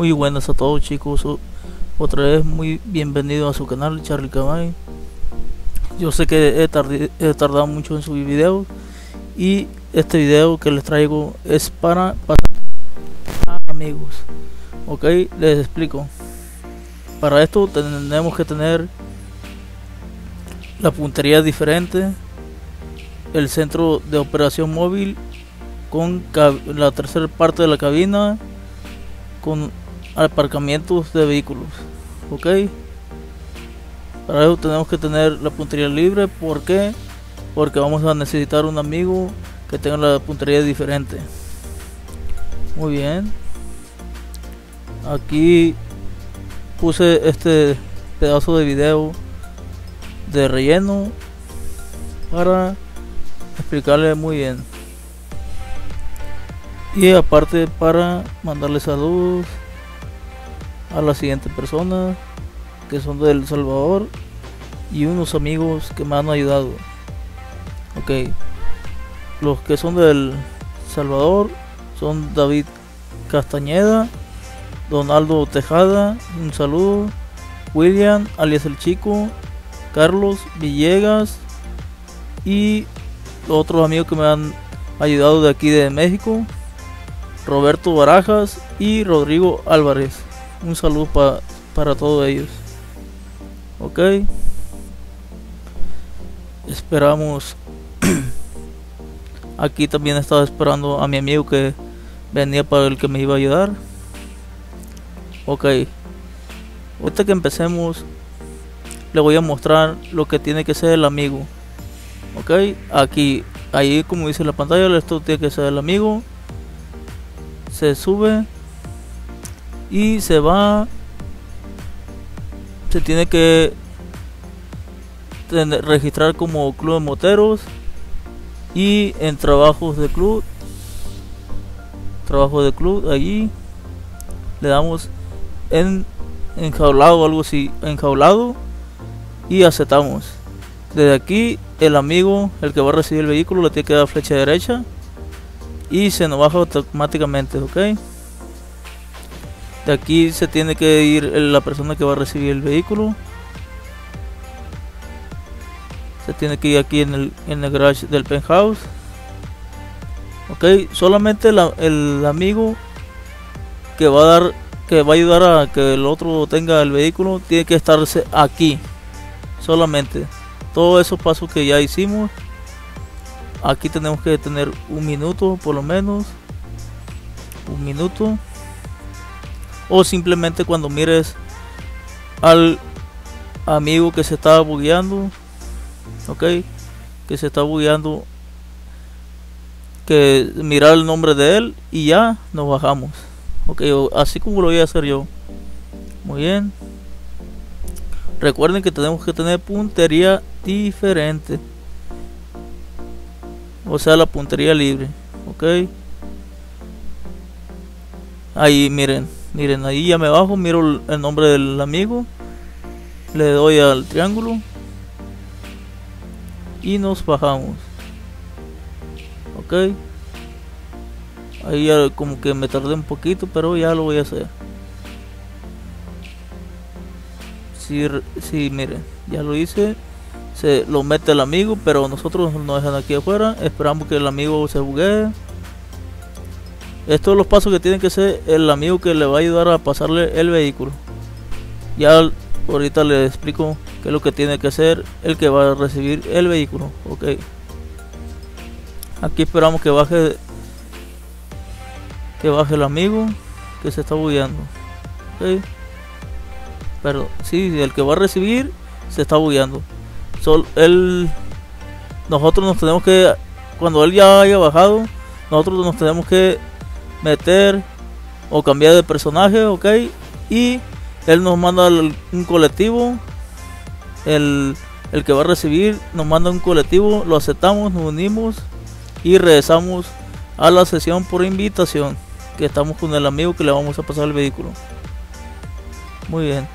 Muy buenas a todos chicos, otra vez muy bienvenido a su canal Charlie Cabay. Yo sé que he, tardado mucho en subir videos y este video que les traigo es para, para amigos. Ok, les explico. Para esto tenemos que tener la puntería diferente, el centro de operación móvil con la tercera parte de la cabina con aparcamientos de vehículos ok para eso tenemos que tener la puntería libre ¿por qué? porque vamos a necesitar un amigo que tenga la puntería diferente. Muy bien. Aquí puse este pedazo de video de relleno para explicarle muy bien. Y aparte para mandarle saludos a la siguiente persona que son del Salvador y unos amigos que me han ayudado ok los que son del Salvador son David Castañeda Donaldo Tejada un saludo William alias el chico Carlos Villegas y otros amigos que me han ayudado de aquí de México Roberto Barajas y Rodrigo Álvarez. Un saludo para todos ellos. Ok. Esperamos. Aquí también estaba esperando a mi amigo que venía para el que me iba a ayudar. Ok. Ahorita que empecemos, le voy a mostrar lo que tiene que ser el amigo. Ok. Aquí, ahí como dice la pantalla, esto tiene que ser el amigo se sube y se va. Se tiene que registrar como club de moteros y en trabajos de club trabajo de club allí le damos en enjaulado algo así enjaulado y aceptamos. Desde aquí el amigo el que va a recibir el vehículo le tiene que dar flecha derecha y se nos baja automáticamente ok de aquí se tiene que ir la persona que va a recibir el vehículo. Se tiene que ir aquí en el, en el garage del penthouse. Ok solamente el amigo que va a dar que va a ayudar a que el otro tenga el vehículo tiene que estarse aquí solamente. Todos esos pasos que ya hicimos aquí tenemos que tener un minuto por lo menos. Un minuto o simplemente cuando mires al amigo que se está bugueando ok que se está bugueando que mirar el nombre de él y ya nos bajamos ok así como lo voy a hacer yo. Muy bien. Recuerden que tenemos que tener puntería diferente. O sea la puntería libre ok ahí miren miren ahí ya me bajo miro el nombre del amigo le doy al triángulo y nos bajamos. Ok. Ahí ya como que me tardé un poquito pero ya lo voy a hacer. Si, miren ya lo hice se lo mete el amigo, pero nosotros nos dejan aquí afuera, esperamos que el amigo se buguee. Estos son los pasos que tiene que ser el amigo que le va a ayudar a pasarle el vehículo. Ya ahorita le explico qué es lo que tiene que hacer el que va a recibir el vehículo. Ok. Aquí esperamos que baje que baje el amigo que se está bugueando. Ok. Pero sí, el que va a recibir se está bugueando él, nosotros nos tenemos que, cuando él ya haya bajado, nosotros nos tenemos que meter o cambiar de personaje, ok, y él nos manda un colectivo, el, el que va a recibir nos manda un colectivo, lo aceptamos, nos unimos y regresamos a la sesión por invitación, que estamos con el amigo que le vamos a pasar el vehículo. Muy bien.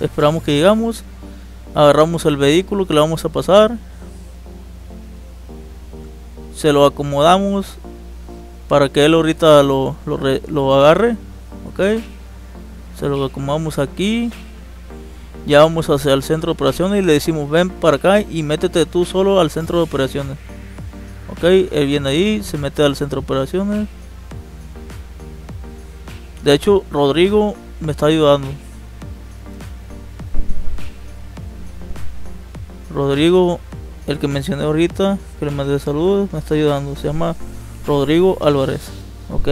Esperamos que llegamos agarramos el vehículo que le vamos a pasar se lo acomodamos para que él ahorita lo, lo, agarre ok se lo acomodamos aquí. Ya vamos hacia el centro de operaciones y le decimos ven para acá y métete tú solo al centro de operaciones ok él viene ahí se mete al centro de operaciones. De hecho Rodrigo me está ayudando. Rodrigo el que mencioné ahorita que le mandé saludos me está ayudando. Se llama Rodrigo Álvarez ok.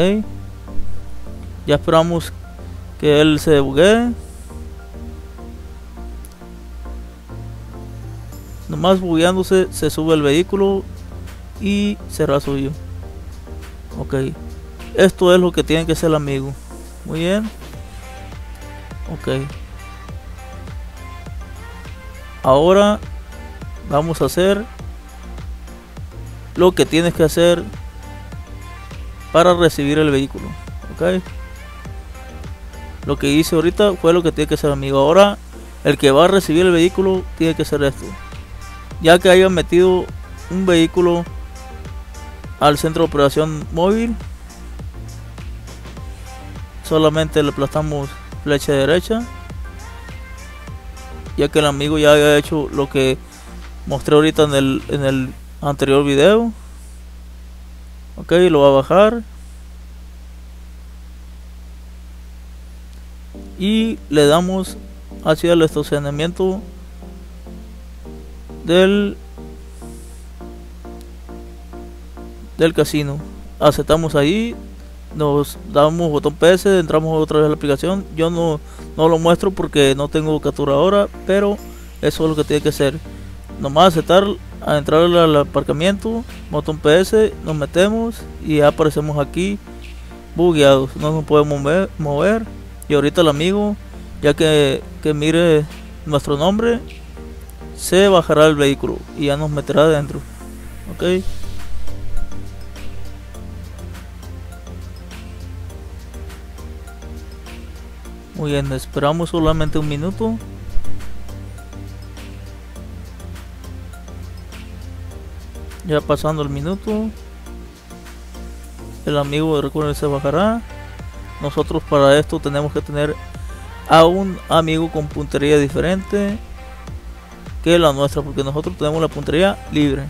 Ya esperamos que él se buguee nomás bugueándose se sube el vehículo y será suyo ok. Esto es lo que tiene que ser el amigo. Muy bien. Ok. Ahora vamos a hacer lo que tienes que hacer para recibir el vehículo ok lo que hice ahorita fue lo que tiene que ser amigo. Ahora el que va a recibir el vehículo tiene que ser esto. Ya que hayan metido un vehículo al centro de operación móvil solamente le aplastamos flecha derecha ya que el amigo ya había hecho lo que mostré ahorita en el, en el anterior video ok lo va a bajar. Y le damos hacia el estacionamiento del del casino. Aceptamos ahí nos damos botón PS entramos otra vez a la aplicación. Yo no, no lo muestro porque no tengo capturadora pero eso es lo que tiene que hacer. Nomás aceptar a entrar al aparcamiento botón PS nos metemos y aparecemos aquí bugueados no nos podemos mover, mover. Y ahorita el amigo ya que, que mire nuestro nombre se bajará el vehículo y ya nos meterá adentro ok muy bien esperamos solamente un minuto ya pasando el minuto el amigo recuerden se bajará. Nosotros para esto tenemos que tener a un amigo con puntería diferente que la nuestra porque nosotros tenemos la puntería libre.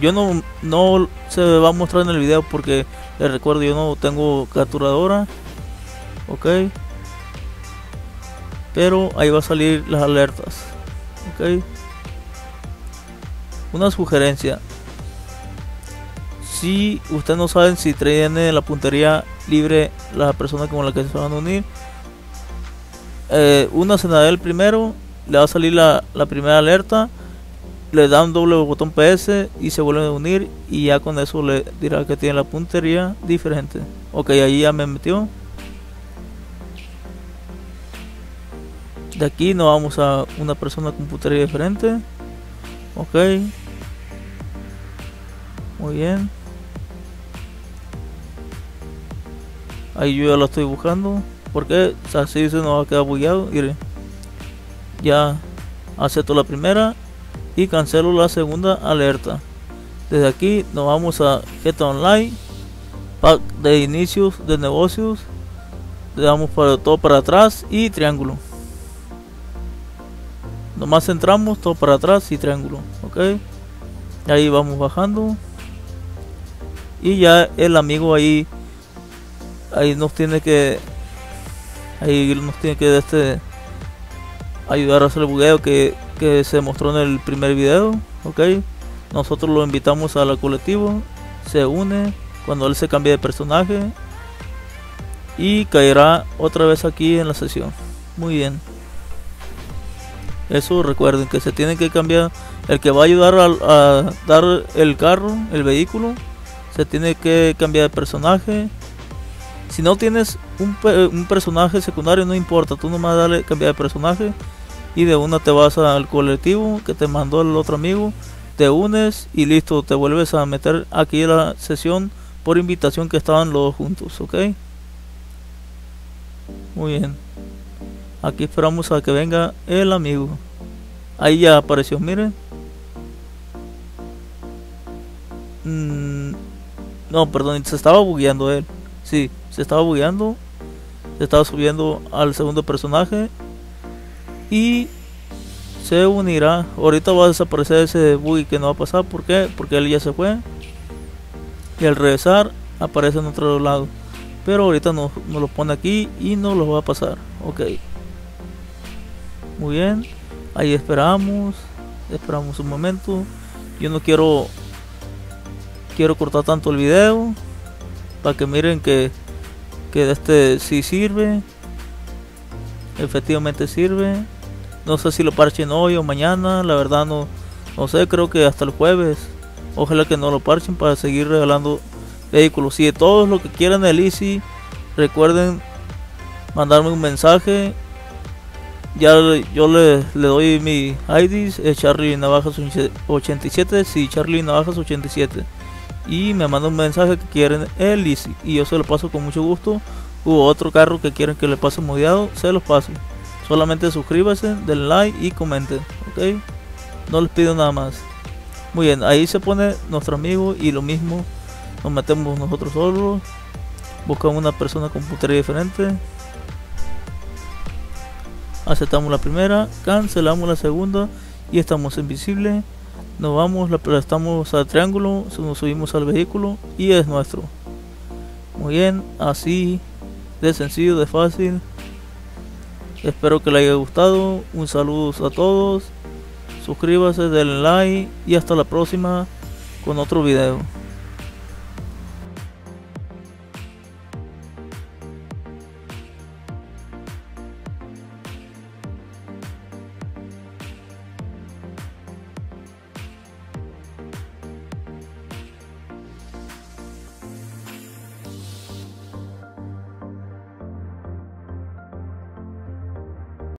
Yo no, no se va a mostrar en el video porque les recuerdo yo no tengo capturadora ok. Pero ahí va a salir las alertas ok una sugerencia. Si ustedes no saben si tiene la puntería libre la persona con la que se van a unir eh, una el primero le va a salir la, la primera alerta le da un doble botón PS y se vuelve a unir y ya con eso le dirá que tiene la puntería diferente. Ok ahí ya me metió. De aquí nos vamos a una persona con puntería diferente. Ok muy bien. Ahí yo ya lo estoy buscando porque así se nos va a quedar bugueado ya acepto la primera y cancelo la segunda alerta. Desde aquí nos vamos a Get Online pack de inicios de negocios le damos para todo para atrás y triángulo. Nomás entramos todo para atrás y triángulo ok. Ahí vamos bajando y ya el amigo ahí ahí nos tiene que ahí nos tiene que este ayudar a hacer el bugueo que que se mostró en el primer video, ok. Nosotros lo invitamos a la colectivo, se une cuando él se cambie de personaje y caerá otra vez aquí en la sesión. Muy bien. Eso recuerden que se tiene que cambiar. El que va a ayudar a, dar el carro, el vehículo, se tiene que cambiar de personaje. Si no tienes un, un personaje secundario, no importa, tú nomás dale cambiar de personaje y de una te vas al colectivo que te mandó el otro amigo, te unes y listo, te vuelves a meter aquí en la sesión por invitación que estaban los dos juntos, ¿ok? Muy bien. Aquí esperamos a que venga el amigo. Ahí ya apareció, miren. Mm, no, perdón, se estaba bugueando él. Sí, se estaba bugueando. Se estaba subiendo al segundo personaje. Y se unirá. Ahorita va a desaparecer ese bug que no va a pasar. ¿Por qué? Porque él ya se fue. Y al regresar aparece en otro lado. Pero ahorita nos, nos lo pone aquí y no lo va a pasar. Ok. Muy bien. Ahí esperamos. Esperamos un momento. Yo no quiero quiero cortar tanto el video para que miren que que este sí sirve efectivamente sirve. No sé si lo parchen hoy o mañana la verdad no no sé creo que hasta el jueves. Ojalá que no lo parchen para seguir regalando vehículos. Si de todos lo que quieran del Easy recuerden mandarme un mensaje. Ya yo le, le doy mi ID es Charlie Navajas 87 si Charlie Navajas 87 y me manda un mensaje que quieren el Easy y yo se lo paso con mucho gusto. Hubo otro carro que quieren que le pase modiado, se los paso. Solamente suscríbase, den like y comenten, ok. No les pido nada más. Muy bien, ahí se pone nuestro amigo y lo mismo nos metemos nosotros solos. Buscamos una persona con puntería diferente. Aceptamos la primera, cancelamos la segunda y estamos invisibles nos vamos, la estamos al triángulo, nos subimos al vehículo y es nuestro. Muy bien, así de sencillo, de fácil. Espero que les haya gustado. Un saludo a todos. Suscríbase, denle like y hasta la próxima con otro video.